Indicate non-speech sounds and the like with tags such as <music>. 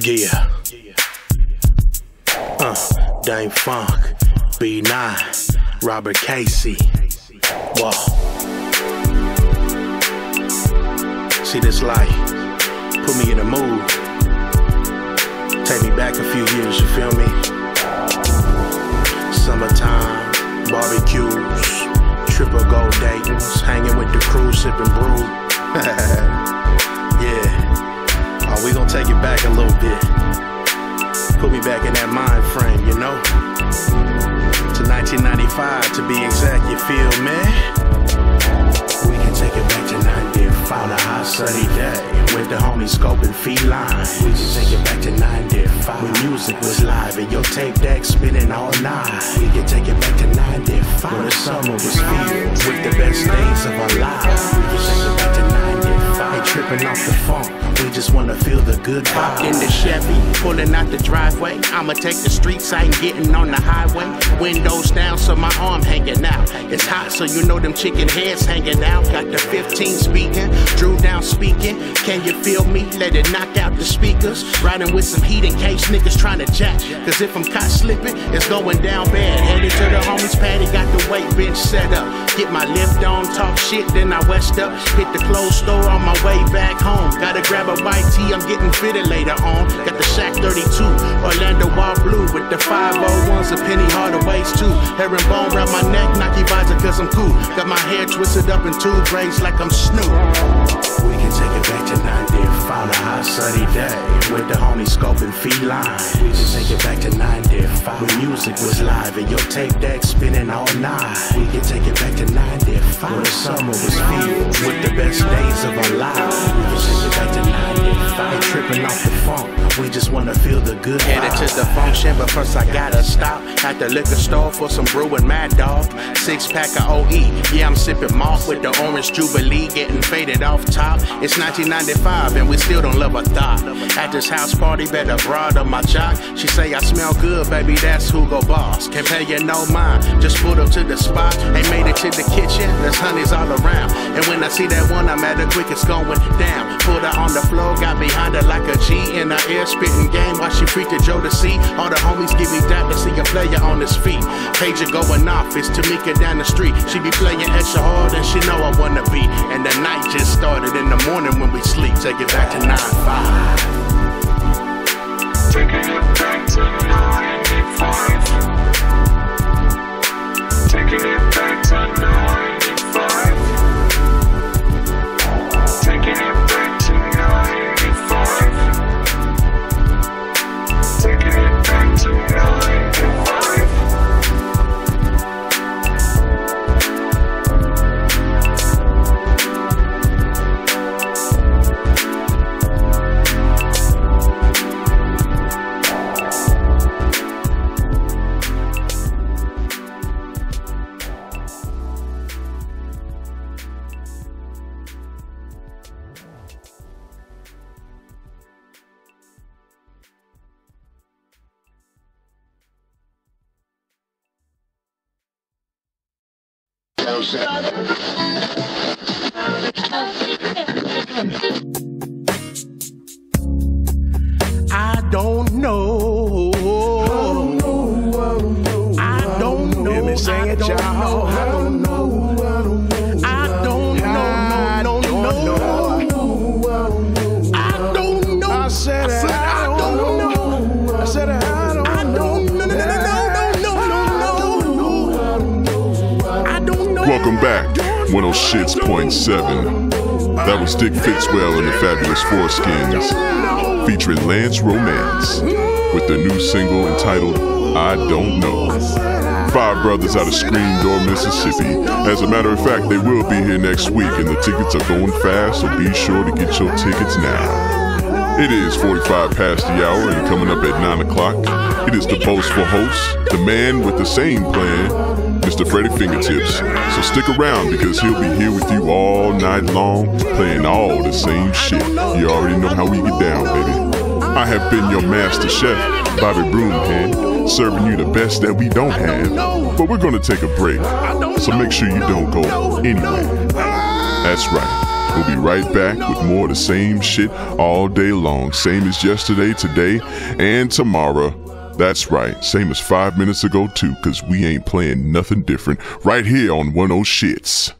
Yeah. Uh, Dam Funk, B9, Robert Casey. Whoa. See this light, put me in a mood. Take me back a few years, you feel me? Summertime, barbecues, triple gold Daytons, hanging with the crew, sipping brew. <laughs> take it back a little bit. Put me back in that mind frame, you know? To 1995 to be exact, you feel me? We can take it back to 95 on a hot sunny day with the homies scoping feline. We can take it back to 95 when music was live and your tape deck spinning all night. We can take it back to 95 when the summer was filled with the best days of our lives. We can take it back to 95 ain't tripping off the funk. We just wanna feel the good Hopped in the Chevy, pulling out the driveway. I'ma take the streets, I ain't getting on the highway. Windows down, so my arm hanging out. It's hot, so you know them chicken heads hanging out. Got the 15 speaking, Drew down speaking. Can you feel me? Let it knock out the speakers. Riding with some heat in case niggas trying to jack. Cause if I'm caught slipping, it's going down bad. Headed to the homies' patty, got the weight bench set up. Get my lift on, talk shit, then I west up. Hit the clothes store on my way back home. Gotta grab a I'm getting fitted later on. Got the Shaq 32, Orlando Wall Blue with the 501s, a Penny Hardaways too. Herringbone round my neck, Nike visor cause I'm cool. Got my hair twisted up in two braids like I'm Snoop. We can take it back to 95 on a hot sunny day with the homies scoping feline. We can take it back to 95 when music was live and your tape deck spinning all night. We can take it back to 95 when the summer was filled with the best days of our lives. We can take it back to 95 ain't tripping off the funk. We just wanna feel the good Headed to the function, but first I gotta stop at the liquor store for some brew and mad dog. Six pack of OE, yeah, I'm sipping moth with the orange jubilee getting faded off top. It's 1995 and we still don't love a thought. At this house party, better broad on my jock. She say I smell good, baby, that's Hugo Boss. Can't pay you no mind, just pulled up to the spot. Ain't made it to the kitchen, there's honeys all around. And when I see that one, I'm at the quickest going down. Put her on the floor, got behind her like a G in her ear, spitting game while she freaked to Jodeci. All the homies give me that to see a player on his feet. Pager going off, it's Tamika down the street. She be playing extra hard and she know I wanna be. And the night just started in the morning when we sleep. Take it back to 9 5. Ticket 1994 I don't know. I don't know. Hear me sing it, I don't know. I don't know. I don't know. No, no, no. I don't know. I said I don't know. I said I don't know. Welcome back, 106.7. That was Dick Fitzwell and the Fabulous Foreskins, featuring Lance Romance, with the new single entitled I Don't Know. Five brothers out of Screen Door, Mississippi. As a matter of fact, they will be here next week, and the tickets are going fast, so be sure to get your tickets now. It is 45 past the hour and coming up at 9 o'clock. It is the boastful host, the man with the same plan, Mr. Freddie Fingertips. So stick around because he'll be here with you all night long, playing all the same shit. You already know how we get down, baby. I have been your master chef, Bobby Broomhead, serving you the best that we don't have. But we're gonna take a break, so make sure you don't go anywhere. That's right. We'll be right back with more of the same shit all day long. Same as yesterday, today, and tomorrow. That's right, same as five minutes ago, too, because we ain't playing nothing different right here on One O Shits.